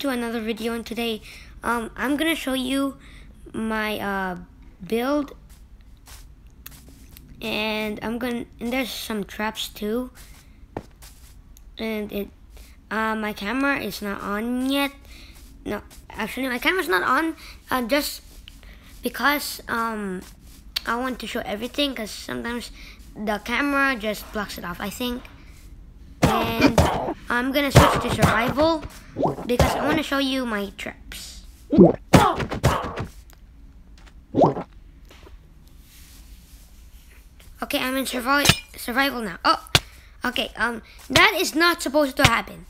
to another video and today um, I'm gonna show you my uh, build and I'm gonna and there's some traps too and it uh, my camera is not on yet. No actually my camera's not on uh, just because um, I want to show everything because sometimes the camera just blocks it off I think. And I'm gonna switch to survival because I want to show you my traps. Okay, I'm in survival survival now. Oh, okay. Um, that is not supposed to happen.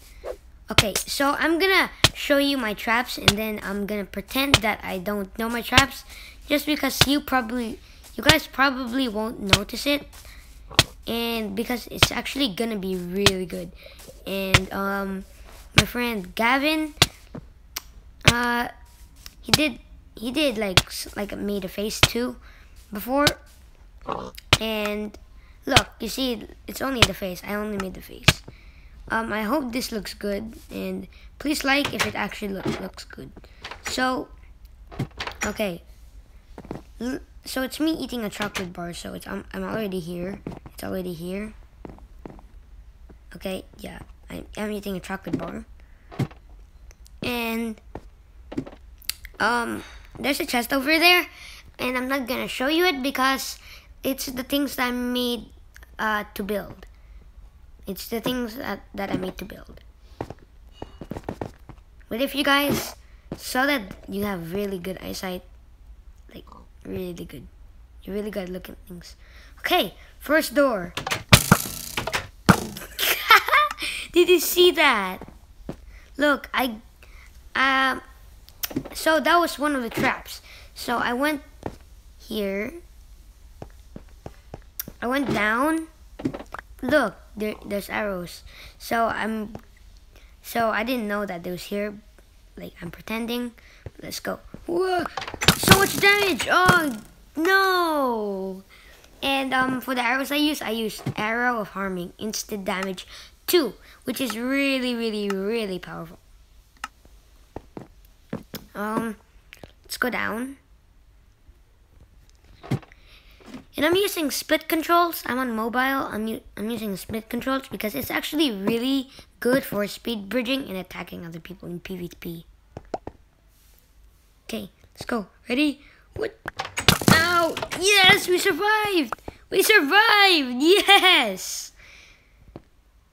Okay, so I'm gonna show you my traps, and then I'm gonna pretend that I don't know my traps, just because you probably, you guys probably won't notice it and because it's actually gonna be really good. And um my friend Gavin uh he did he did like like made a face too before. And look you see it's only the face. I only made the face. Um I hope this looks good. And please like if it actually look, looks good. So okay so it's me eating a chocolate bar so it's I'm, I'm already here it's already here. Okay, yeah, I, am eating a chocolate bar. And, um, there's a chest over there, and I'm not gonna show you it because it's the things that I made uh, to build. It's the things that, that I made to build. But if you guys saw that you have really good eyesight, like really good, you're really good looking things. Okay, first door. Did you see that? Look, I, um, so that was one of the traps. So I went here. I went down. Look, there, there's arrows. So I'm, so I didn't know that they was here. Like I'm pretending. Let's go. Whoa! Much damage! Oh no! And um, for the arrows I use, I use Arrow of Harming, instant damage 2, which is really, really, really powerful. Um, let's go down. And I'm using split controls. I'm on mobile. I'm, I'm using split controls because it's actually really good for speed bridging and attacking other people in PvP. Let's go. Ready? What? Ow! Yes, we survived! We survived! Yes!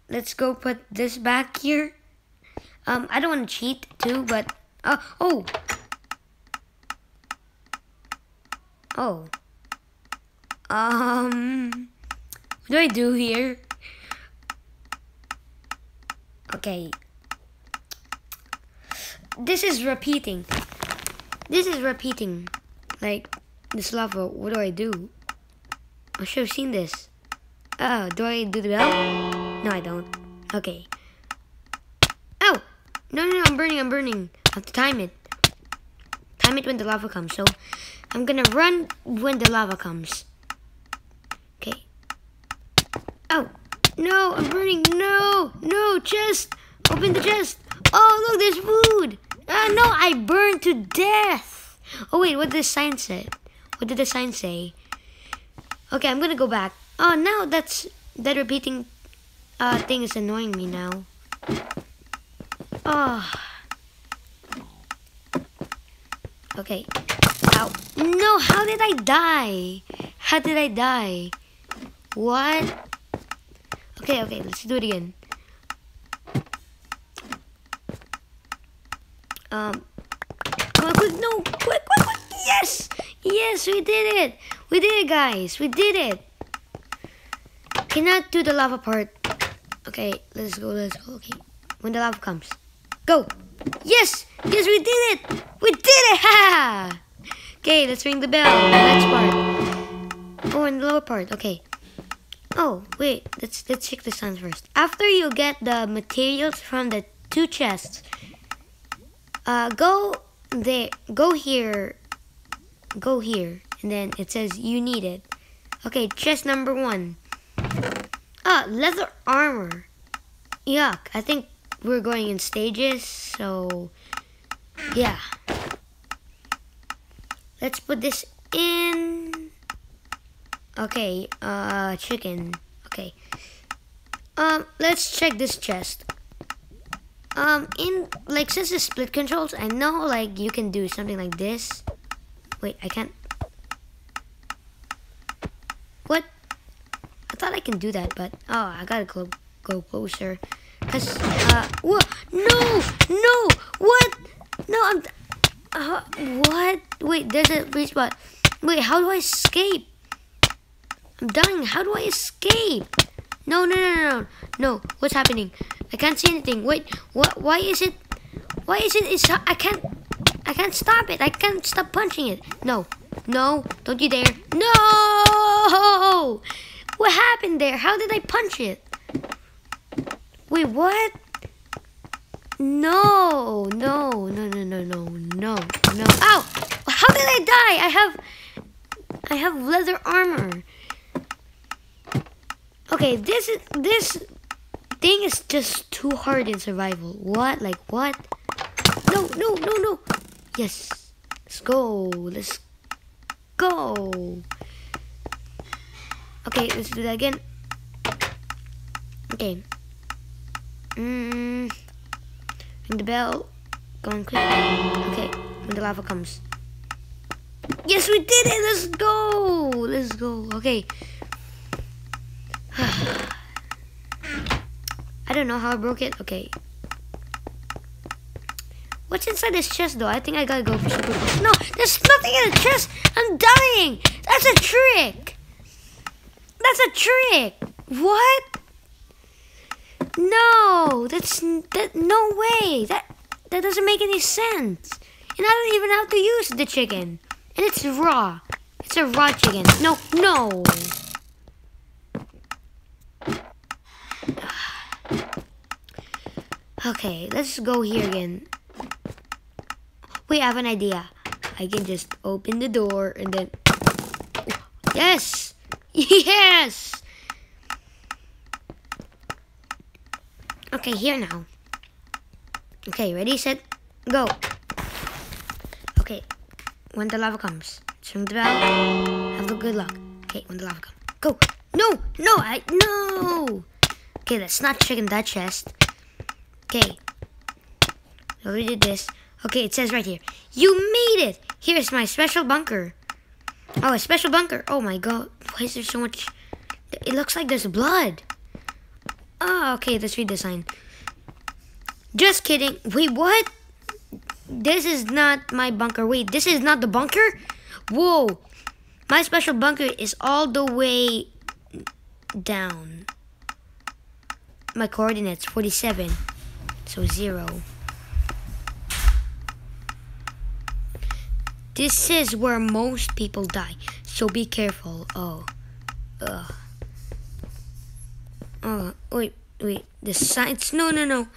Let's go put this back here. Um, I don't want to cheat too, but... Uh, oh! Oh. Um... What do I do here? Okay. This is repeating. This is repeating. Like, this lava, uh, what do I do? I should have seen this. Oh, do I do the bell? No, I don't. Okay. Oh! No, no, no, I'm burning, I'm burning. I have to time it. Time it when the lava comes. So, I'm gonna run when the lava comes. Okay. Oh! No, I'm burning. No! No, chest! Open the chest! Oh, look, there's food! Ah, no, I burned to death! Oh wait, what did the sign say? What did the sign say? Okay, I'm gonna go back. Oh, now that's that repeating uh, thing is annoying me now. Oh. Okay. Ow. No, how did I die? How did I die? What? Okay, okay, let's do it again. Um, on, quick, no, quick, quick, quick. Yes, yes, we did it. We did it, guys. We did it. Cannot do the lava part. Okay, let's go, let's go. Okay, when the lava comes. Go. Yes, yes, we did it. We did it. Ha! Okay, let's ring the bell. Next part. Oh, and the lower part. Okay. Oh, wait. Let's let's check the sun first. After you get the materials from the two chests, uh, go there go here go here and then it says you need it okay chest number one ah leather armor yuck i think we're going in stages, so yeah. Let's put this in. Okay, uh, chicken. Okay. Um, let's check this chest. Um, in, like, since it's split controls, I know, like, you can do something like this. Wait, I can't. What? I thought I can do that, but, oh, I gotta go, go closer. Cause, uh, what? No! No! What? No, I'm, uh, what? Wait, there's a respawn. Wait, how do I escape? I'm dying. How do I escape? No, no, no, no, no. No, what's happening? I can't see anything. Wait, what? Why is it? Why is it? It's I can't. I can't stop it. I can't stop punching it. No, no, don't you dare. No! What happened there? How did I punch it? Wait, what? No, no, no, no, no, no, no, no. Ow! How did I die? I have, I have leather armor. Okay, this is this thing is just too hard in survival. What? Like what? No, no, no, no. Yes. Let's go. Let's go. Okay, let's do that again. Okay. Mm. Ring the bell. Going quick. Okay, when the lava comes. Yes, we did it! Let's go! Let's go. Okay. I don't know how I broke it. Okay. What's inside this chest though? I think I gotta go for super No, there's nothing in the chest! I'm dying! That's a trick! That's a trick! What? No, that's that. No way. That that doesn't make any sense. And I don't even have to use the chicken, and it's raw. It's a raw chicken. No, no. Okay, let's go here again. I have an idea. I can just open the door and then... Yes! Yes! Okay, here now. Okay, ready, set, go. Okay, when the lava comes, swing the bell, have a good luck. Okay, when the lava comes, go. No, no, I, no! Okay, let's not check in that chest. Okay. So we did this. Okay, it says right here. You made it! Here's my special bunker. Oh, a special bunker. Oh my god. Why is there so much... It looks like there's blood. Oh, okay, let's read the sign. Just kidding. Wait, what? This is not my bunker. Wait, this is not the bunker? Whoa. My special bunker is all the way down. My coordinates, 47. So zero. This is where most people die, so be careful. Oh, ugh. Oh, wait, wait. The signs? No, no, no.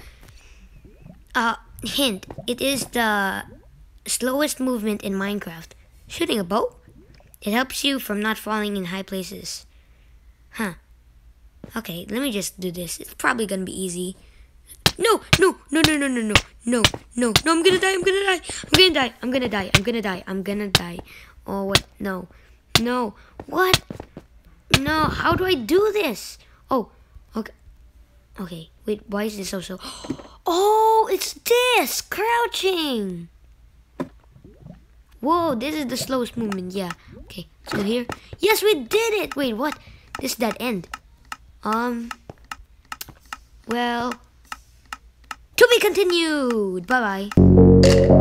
Uh, hint. It is the slowest movement in Minecraft. Shooting a bow? It helps you from not falling in high places. Huh. Okay, let me just do this. It's probably gonna be easy. No, no, no, no, no, no, no, no, no, no, I'm gonna die, I'm gonna die, I'm gonna die, I'm gonna die, I'm gonna die, I'm gonna die. Oh, what? No, no, what? No, how do I do this? Oh, okay, okay, wait, why is this so so? Oh, it's this, crouching. Whoa, this is the slowest movement, yeah. Okay, let's go here. Yes, we did it! Wait, what? This is that end. Um, well... To be continued. Bye bye.